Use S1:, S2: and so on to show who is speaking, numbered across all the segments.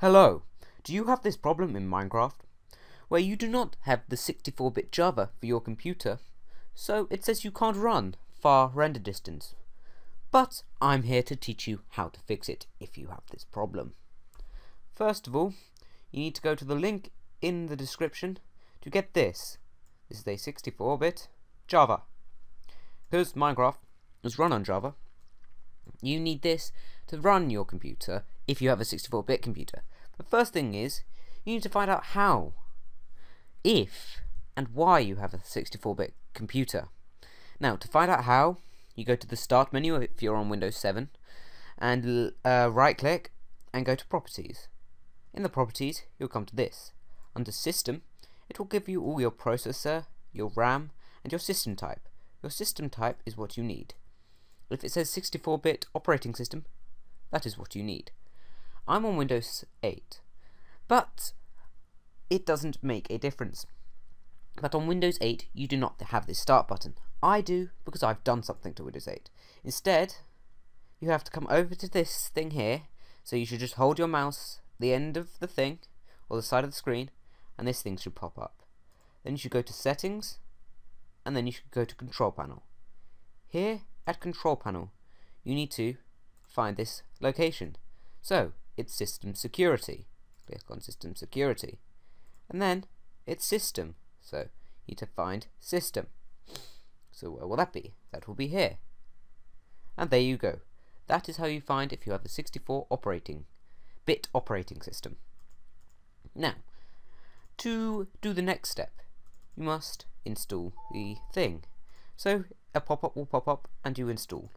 S1: Hello, do you have this problem in Minecraft? Where you do not have the 64-bit Java for your computer, so it says you can't run far render distance. But I'm here to teach you how to fix it if you have this problem. First of all, you need to go to the link in the description to get this. This is a 64-bit Java. Because Minecraft is run on Java, you need this to run your computer if you have a 64-bit computer. The first thing is, you need to find out how, if, and why you have a 64-bit computer. Now, to find out how, you go to the Start menu if you're on Windows 7, and uh, right-click, and go to Properties. In the Properties, you'll come to this. Under System, it will give you all your processor, your RAM, and your system type. Your system type is what you need. If it says 64-bit operating system, that is what you need. I'm on Windows 8, but it doesn't make a difference. But on Windows 8, you do not have this start button. I do, because I've done something to Windows 8. Instead, you have to come over to this thing here, so you should just hold your mouse the end of the thing, or the side of the screen, and this thing should pop up. Then you should go to Settings, and then you should go to Control Panel. Here, at Control Panel, you need to find this location. So, it's System Security. Click on System Security. And then, it's System. So, you need to find System. So where will that be? That will be here. And there you go. That is how you find if you have a 64 operating bit operating system. Now, to do the next step, you must install the thing. So a pop-up will pop up and you install.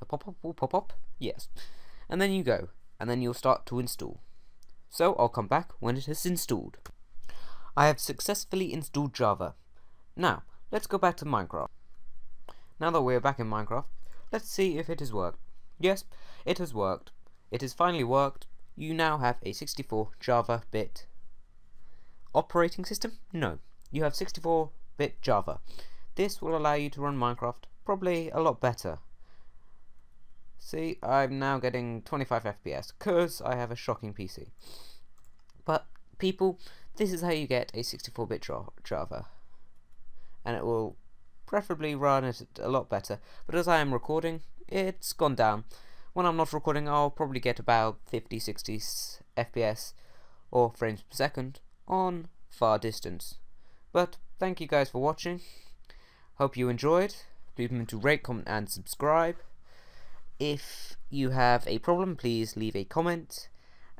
S1: A pop-up will pop up? Yes. And then you go, and then you'll start to install. So I'll come back when it has installed. I have successfully installed Java. Now, let's go back to Minecraft. Now that we're back in Minecraft, let's see if it has worked. Yes, it has worked. It has finally worked. You now have a 64 Java bit operating system? No, you have 64 bit Java. This will allow you to run Minecraft probably a lot better. See, I'm now getting 25 FPS because I have a shocking PC. But people, this is how you get a 64-bit Java. And it will preferably run it a lot better. But as I am recording, it's gone down. When I'm not recording, I'll probably get about 50, 60 FPS or frames per second on far distance. But thank you guys for watching. Hope you enjoyed. Please remember to rate, comment, and subscribe. If you have a problem, please leave a comment.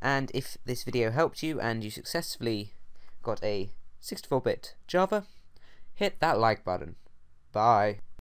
S1: And if this video helped you and you successfully got a 64-bit Java, hit that like button. Bye.